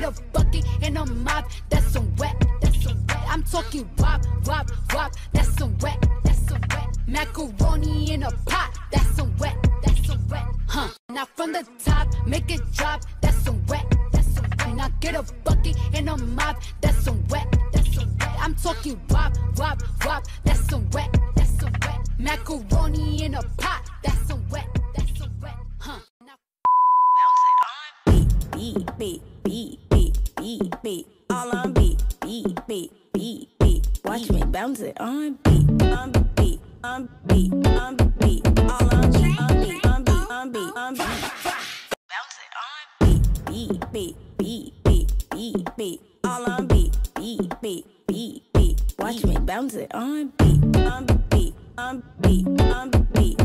Get a bucket and a mop. That's some wet. That's some wet. I'm talking wop, wop, wop. That's some wet. That's some wet. Macaroni in a pot. That's some wet. That's some wet. Huh? Now from the top, make it drop. That's some wet. That's some wet. Now get a bucket and a mop. That's some wet. That's some wet. I'm talking wop, wop, wop. That's some wet. That's some wet. Macaroni in a pot. That's some wet. That's some wet. Huh? Now- Bounce it on. Beat beat. All on beat, beat, beat, beat, beat. Watch me bounce it on beat, on beat, on beat, on beat. All on beat, on beat, on beat, on beat, on beat. Bounce it on beat, beat, beat, beat, beat, beat, beat. All on beat, beat, beat, beat, beat. Watch me bounce it on beat, on beat, on beat, on beat.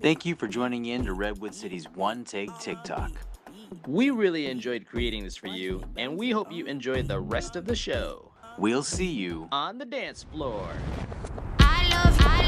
Thank you for joining in to Redwood City's One Take TikTok. We really enjoyed creating this for you, and we hope you enjoyed the rest of the show. We'll see you on the dance floor. I love, I love